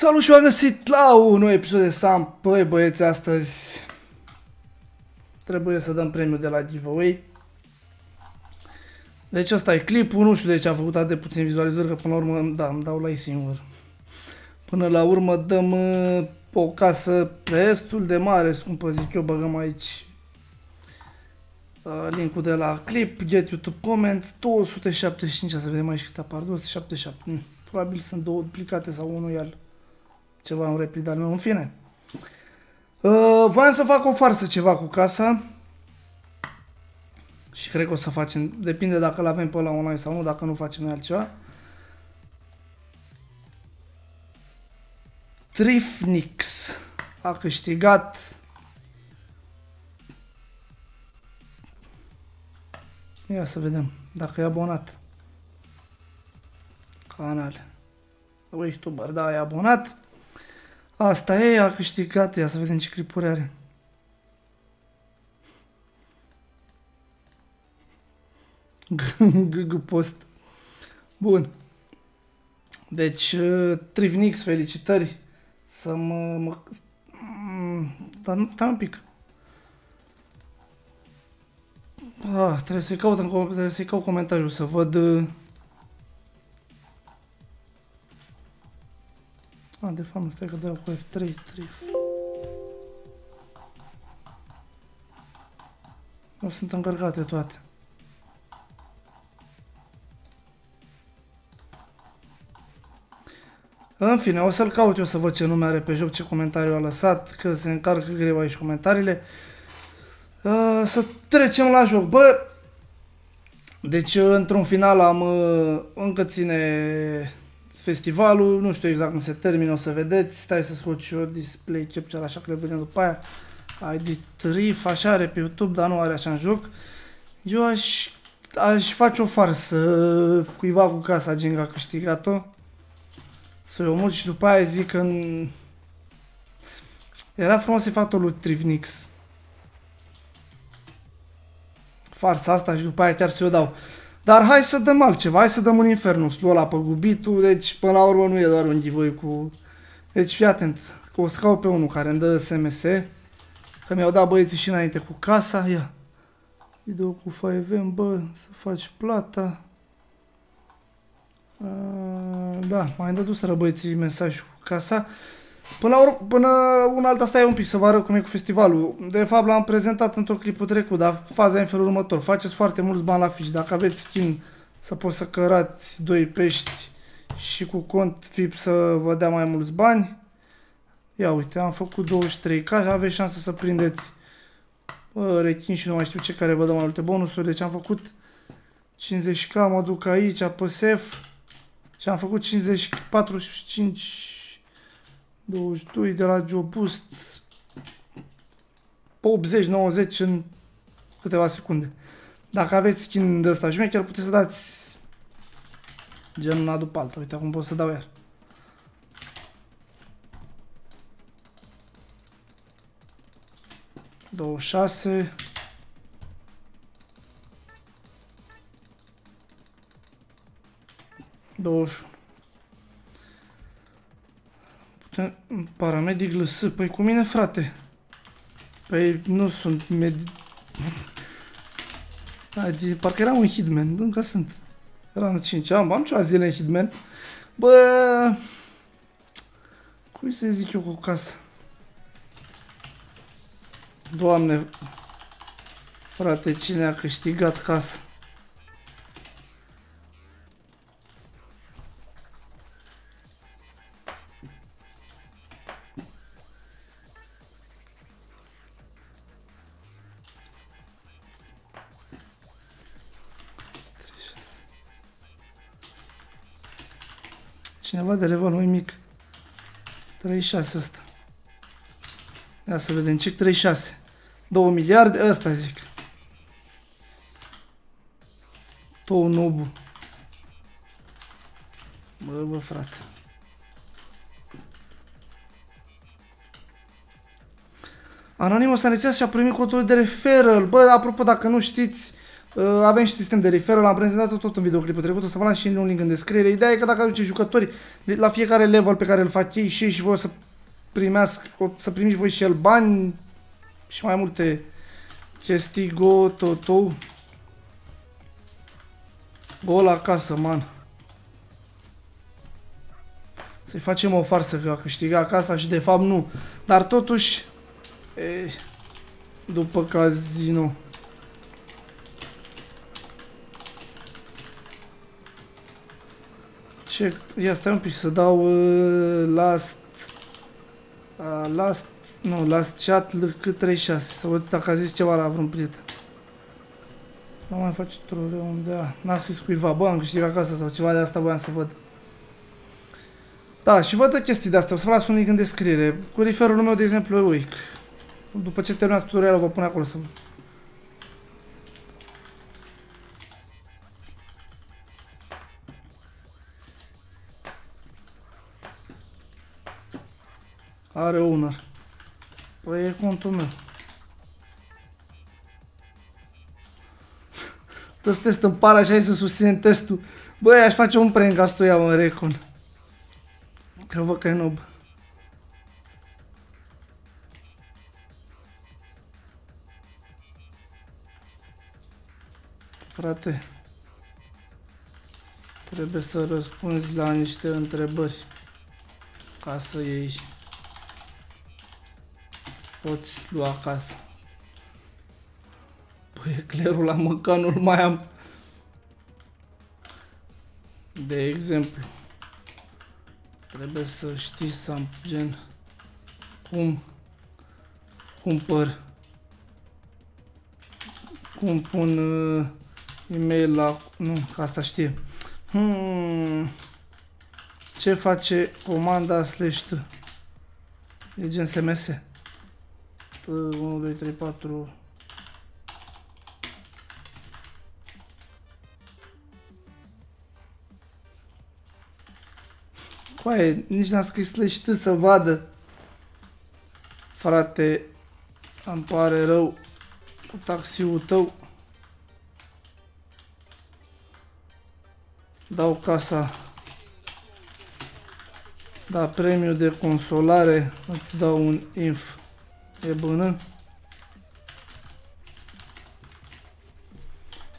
Salut și v-am găsit la un nou episod de Sam. Păi băieți, astăzi trebuie să dăm premiul de la giveaway. Deci ăsta e clipul, nu știu de ce a făcut atât de puțin vizualizări, că până la urmă, da, îmi dau like singur. Până la urmă dăm uh, o casă destul de mare, scumpă, zic eu, băgăm aici uh, linkul de la clip, get YouTube comments, 275, să vedem aici cât apar, 277, mm, probabil sunt două duplicate sau unul el ceva în replit al meu, în fine. Uh, voiam să fac o farsă ceva cu casa. Și cred că o să facem, depinde dacă l-avem pe la online sau nu, dacă nu facem noi altceva. Trifnix a câștigat Ia să vedem dacă e abonat. Canal. YouTuber, da, e abonat. Asta e, a câștigat. Ia să vedem ce clipuri are. GG post. Bun. Deci, uh, Trivnix, felicitări. Să mă... mă dar stai un pic. Ah, trebuie să-i caut, în, trebuie să caut comentariul să văd... Uh, Ah, de fapt nu stai că dau cu F3, 3. Nu sunt încărcate toate. În fine, o să-l caut eu să văd ce nume are pe joc, ce comentariu a lăsat, că se încarcă greu aici comentariile. Uh, să trecem la joc. Bă, deci într-un final am uh, încă ține festivalul, nu știu exact cum se termină, o să vedeți, stai să scot și eu display capture așa că le vedem după aia. ID Riff, așa are pe YouTube, dar nu are așa în joc. Eu aș, aș face o farsă cuiva cu casa Jenga a câștigat-o. Să o mult și după aia zic că era frumos să fac lui Trivnix. Farsa asta și după aia chiar să o dau. Dar hai să dăm altceva, hai să dăm un Infernus, ăla pe gubitul, deci până la urmă nu e doar un giveaway cu... Deci fii atent, că o să caut pe unul care îmi dă SMS, că mi-au dat băieții și înainte cu casa, ia. Video cu 5M, bă, să faci plata. Uh, da, mai îmi dăduseră băieții mesaj cu casa. Până, la urmă, până una alta stai un pic să vă arăt cum e cu festivalul. De fapt l-am prezentat într-o clipul trecut, dar faza e în felul următor. Faceți foarte mulți bani la fiș. Dacă aveți skin să poți să cărați doi pești și cu cont FIP să vă dea mai mulți bani. Ia uite, am făcut 23k, aveți șansă să prindeți bă, rechin și nu mai știu ce care vă dă mai multe bonusuri. Deci am făcut 50k, mă duc aici, apăsef și am făcut 50, 45 22 de la Joe Boost 80-90 în câteva secunde. Dacă aveți skin de ăsta chiar puteți să dați gen una după alta. Uite acum pot să dau iar. Două șase. Douăzeci Paramedic LS. Păi cu mine, frate. Păi nu sunt med... Parcă era un hitman, încă sunt. Era în 5 am, am ceva zile în hitman. Bă... Cui să zic eu cu casă? Doamne... Frate, cine a câștigat casa? Cineva de level mai mic. 36 ăsta. Ia să vedem. Cec 36. 2 miliarde. Ăsta zic. Tou nobu. Bă, bă, frate. Anonymous a și-a primit codul de referral. Bă, apropo, dacă nu știți, Uh, avem și sistem de referral, am prezentat tot în videoclipul trecut, o să vă las și un link în descriere. Ideea e că dacă aduce jucători la fiecare level pe care îl fac ei și ei și voi o să primească, o să primiți voi și el bani și mai multe chestii, go, to, Go la casă, man. Să-i facem o farsă că a câștigat casa și de fapt nu. Dar totuși, e, după casino. Ce? Ia stai un pic să dau uh, last... Uh, last... Nu, last chat cât 36. Să văd dacă a zis ceva la vreun prieten. Nu mai face troleu unde a... N-a scris cuiva, bă, am câștigat acasă sau ceva de asta voiam să văd. Da, și văd chestii de astea, o să vă las un link în descriere. Cu referul meu, de exemplu, e Wake. După ce terminați tutorialul, vă pun acolo să... Are owner. Păi e contul meu. Toți test în para și hai să susțin testul. Băi, aș face un prank asta ia în recon. Că vă că e nob. Frate, trebuie să răspunzi la niște întrebări ca să ieși poți lua acasă. Păi eclerul la măcanul mai am. De exemplu, trebuie să știi să am gen cum cumpăr cum pun uh, e-mail la... Nu, că asta știe. Hmm, ce face comanda slash t? E gen SMS. T, 1, 2, 3, 4... Coaie, nici n-am scris slash t să vadă. Frate, îmi pare rău cu taxiul tău. Dau casa. Da, premiu de consolare. Îți dau un inf. E bună.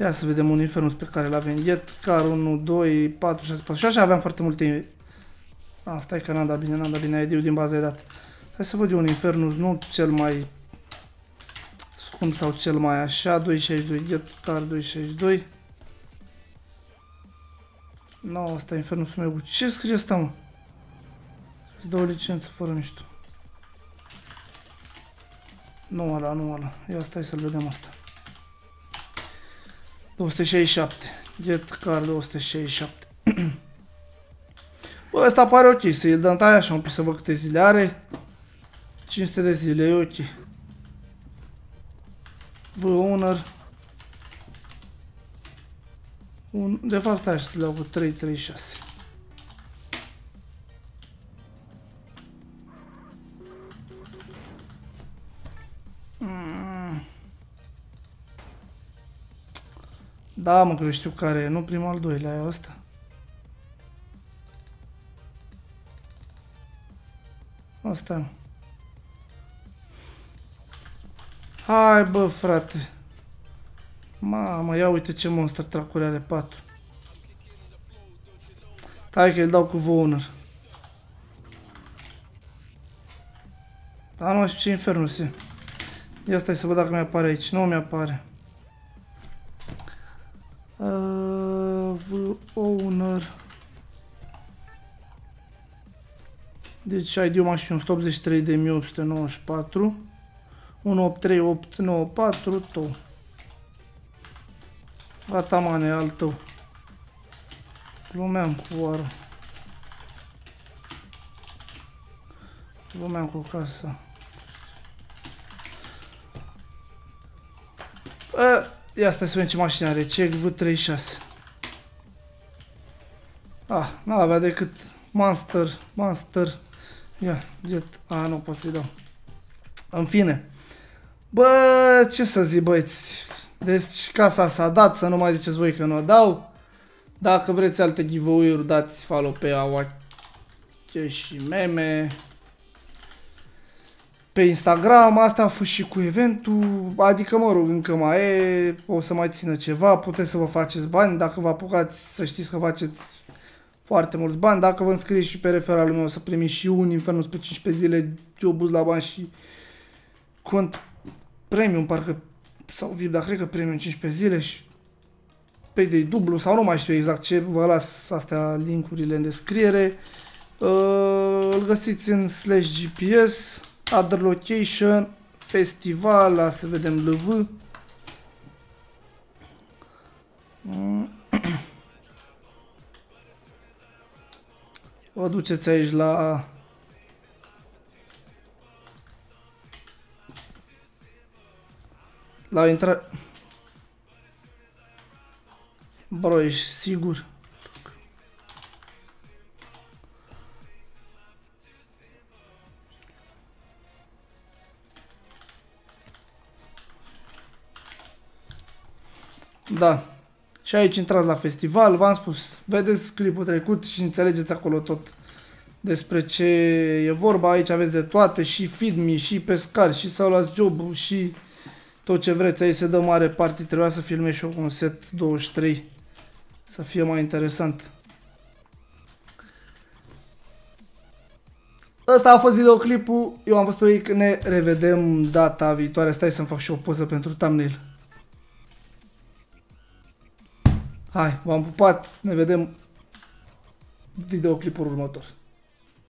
Ia să vedem un infernus pe care l-avem. Get, car 1, 2, 4, 6, 4. Și așa aveam foarte multe... Ah, stai că n-am dat bine, n-am dat bine ID-ul din baza de date. Hai să văd eu un infernus, nu cel mai scump sau cel mai așa. 262, get, car 262. Nu, no, asta e infernul meu. Ce scrie asta, mă? Îți dau o licență fără mișto. Nu ăla, nu ăla. Ia stai să-l vedem asta. 267. Get car 267. Bă, ăsta pare ok. Să-i dăm tai așa un pic să văd câte zile are. 500 de zile, e ok. V owner. Un, de fapt, așa să le iau cu 336. Da, mă, că știu care e, nu primul al doilea, e ăsta. Asta. Hai, bă, frate. Mamă, ia uite ce monster tracuri are 4. Hai că îl dau cu Voner. Dar nu știu ce infernul se. Ia stai să văd dacă mi-apare aici. Nu mi-apare. Owner. Deci ID-ul mașinii 183 de 1894. 183894 tot. Gata, mane, al tău. Glumeam cu oară. Glumeam cu casa. A, ia stai să vedem ce mașină are. Check V36. Ah, nu avea decât Monster, Monster. Ia, jet. A, nu pot să-i dau. În fine. Bă, ce să zic, băieți. Deci casa s-a dat, să nu mai ziceți voi că nu o dau. Dacă vreți alte giveaway-uri, dați follow pe Awache și meme. Pe Instagram, asta a fost și cu eventul, adică mă rog, încă mai e, o să mai țină ceva, puteți să vă faceți bani, dacă vă apucați să știți că faceți foarte mulți bani, dacă vă înscrieți și pe referalul meu să primiți și un infernus pe 15 zile, jobuz la bani și cont premium, parcă, sau VIP, dar cred că premium 15 zile și pe de dublu sau nu mai știu exact ce, vă las astea linkurile în descriere. Uh, îl găsiți în slash GPS, other location, festival, la să vedem LV. Vă duceți aici la La intrare... Bro, ești sigur? Da. Și aici intrați la festival, v-am spus, vedeți clipul trecut și înțelegeți acolo tot despre ce e vorba. Aici aveți de toate, și feed și pescari, și sau luați job și tot ce vreți. Aici se dă mare parte, trebuia să filmez și eu cu un set 23, să fie mai interesant. Ăsta a fost videoclipul, eu am fost Oic, ne revedem data viitoare. Stai să-mi fac și o poză pentru thumbnail. Hai, v-am pupat, ne vedem videoclipul următor.